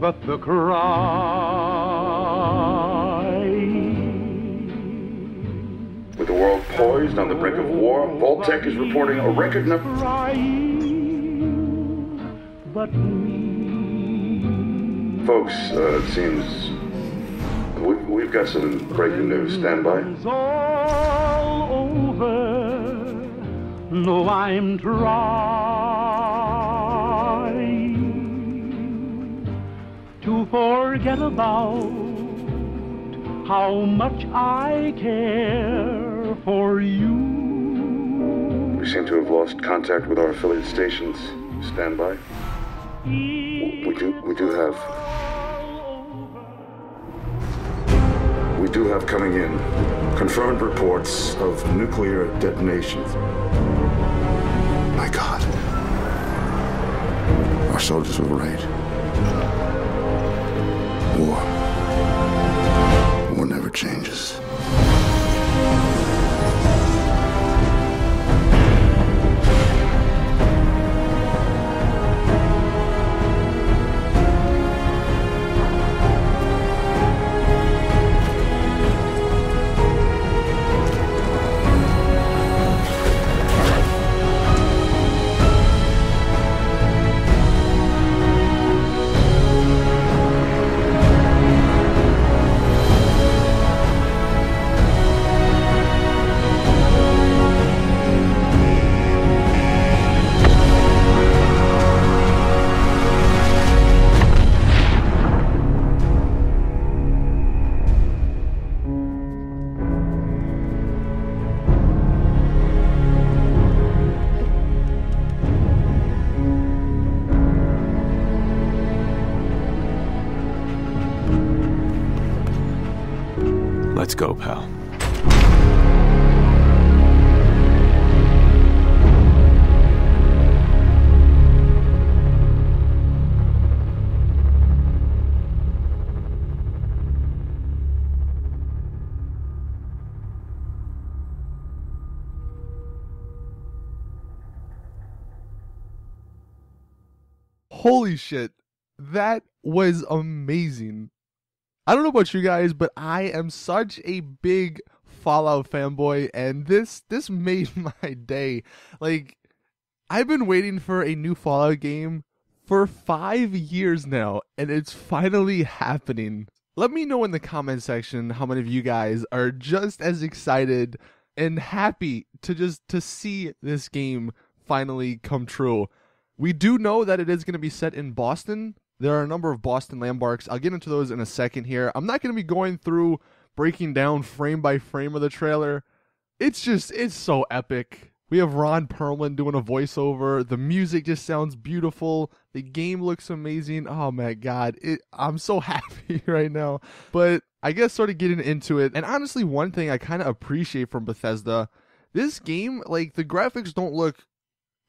but the cry. With the world poised on the brink of war, Vault-Tec is reporting a record number. Crying, but me. Folks, uh, it seems we've, we've got some breaking news. Stand by. All over. No, I'm trying forget about how much I care for you. We seem to have lost contact with our affiliate stations. Stand by. We do. We do have. We do have coming in confirmed reports of nuclear detonations. My God. Our soldiers were right. War. Let's go, pal. Holy shit. That was amazing. I don't know about you guys, but I am such a big Fallout fanboy and this this made my day. Like I've been waiting for a new Fallout game for 5 years now and it's finally happening. Let me know in the comment section how many of you guys are just as excited and happy to just to see this game finally come true. We do know that it is going to be set in Boston. There are a number of Boston landmarks. I'll get into those in a second here. I'm not going to be going through breaking down frame by frame of the trailer. It's just, it's so epic. We have Ron Perlman doing a voiceover. The music just sounds beautiful. The game looks amazing. Oh my god, it, I'm so happy right now. But I guess sort of getting into it, and honestly, one thing I kind of appreciate from Bethesda, this game, like the graphics don't look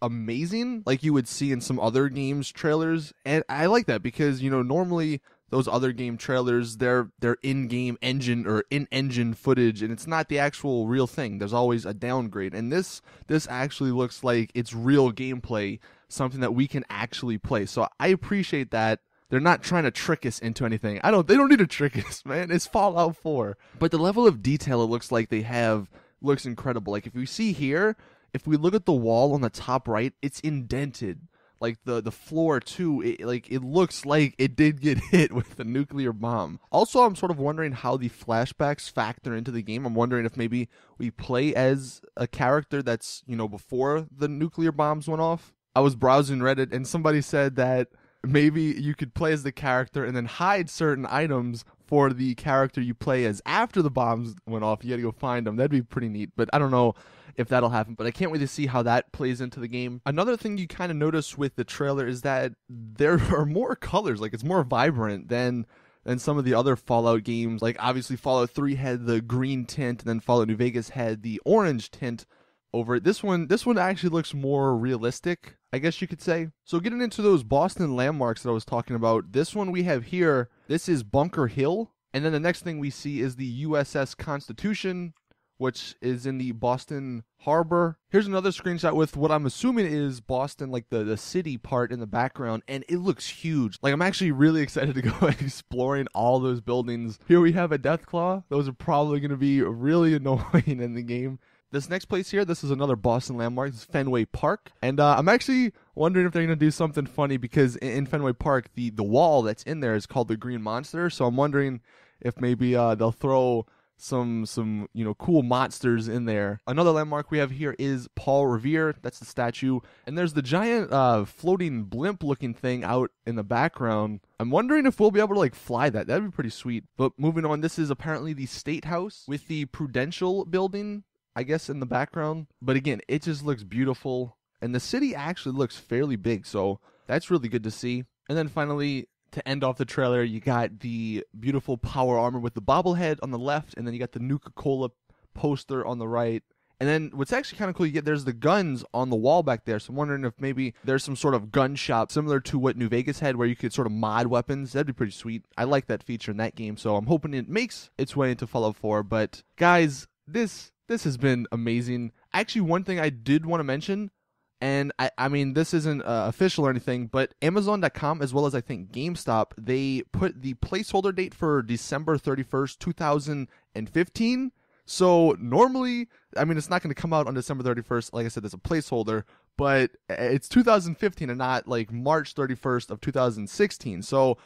amazing like you would see in some other games trailers and i like that because you know normally those other game trailers they're they're in-game engine or in-engine footage and it's not the actual real thing. There's always a downgrade and this this actually looks like it's real gameplay something that we can actually play. So i appreciate that they're not trying to trick us into anything. I don't they don't need to trick us man. It's fallout 4 but the level of detail it looks like they have looks incredible. Like if you see here if we look at the wall on the top right, it's indented. Like the the floor too, it, like it looks like it did get hit with a nuclear bomb. Also, I'm sort of wondering how the flashbacks factor into the game. I'm wondering if maybe we play as a character that's you know before the nuclear bombs went off. I was browsing Reddit and somebody said that maybe you could play as the character and then hide certain items for the character you play as after the bombs went off. You got to go find them. That'd be pretty neat. But I don't know if that'll happen, but I can't wait to see how that plays into the game. Another thing you kind of notice with the trailer is that there are more colors, like it's more vibrant than than some of the other Fallout games. Like obviously Fallout 3 had the green tint and then Fallout New Vegas had the orange tint over it. This one this one actually looks more realistic, I guess you could say. So getting into those Boston landmarks that I was talking about, this one we have here, this is Bunker Hill, and then the next thing we see is the USS Constitution, which is in the Boston Harbor. Here's another screenshot with what I'm assuming is Boston, like the, the city part in the background, and it looks huge. Like, I'm actually really excited to go exploring all those buildings. Here we have a Deathclaw. Those are probably going to be really annoying in the game. This next place here, this is another Boston landmark. This is Fenway Park, and uh, I'm actually wondering if they're gonna do something funny because in, in, Fenway Park, the the wall that's in there is called the Green Monster. So I'm wondering if maybe uh, they'll throw some some you know cool monsters in there. Another landmark we have here is Paul Revere. That's the statue, and there's the giant uh, floating blimp looking thing out in the background. I'm wondering if we'll be able to like fly that. That'd be pretty sweet. But moving on, this is apparently the State House with the Prudential Building I guess, in the background. But again, it just looks beautiful. And the city actually looks fairly big. So that's really good to see. And then finally, to end off the trailer, you got the beautiful power armor with the bobblehead on the left. And then you got the Nuka Cola poster on the right. And then what's actually kind of cool, you get there's the guns on the wall back there. So I'm wondering if maybe there's some sort of gun shop similar to what New Vegas had, where you could sort of mod weapons. That'd be pretty sweet. I like that feature in that game, so I'm hoping it makes its way into Fallout 4. But guys, this this has been amazing. Actually, one thing I did want to mention, and I, I mean, this isn't uh, official or anything, but Amazon.com, as well as I think GameStop, they put the placeholder date for December 31st, 2015. So normally, I mean, it's not going to come out on December 31st. Like I said, there's a placeholder, but it's 2015 and not like March 31st of 2016. So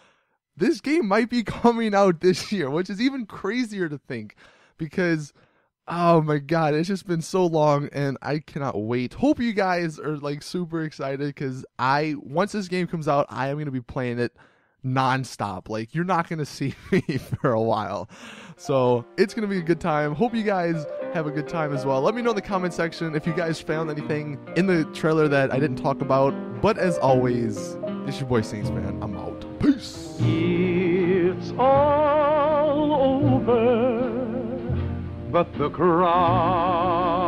this game might be coming out this year, which is even crazier to think because Oh my god, it's just been so long and I cannot wait. Hope you guys are like super excited cuz I once this game comes out, I am going to be playing it nonstop. Like you're not going to see me for a while. So, it's going to be a good time. Hope you guys have a good time as well. Let me know in the comment section if you guys found anything in the trailer that I didn't talk about. But as always, it's your boy Saintsfan. I'm out. Peace. It's all over but the crowd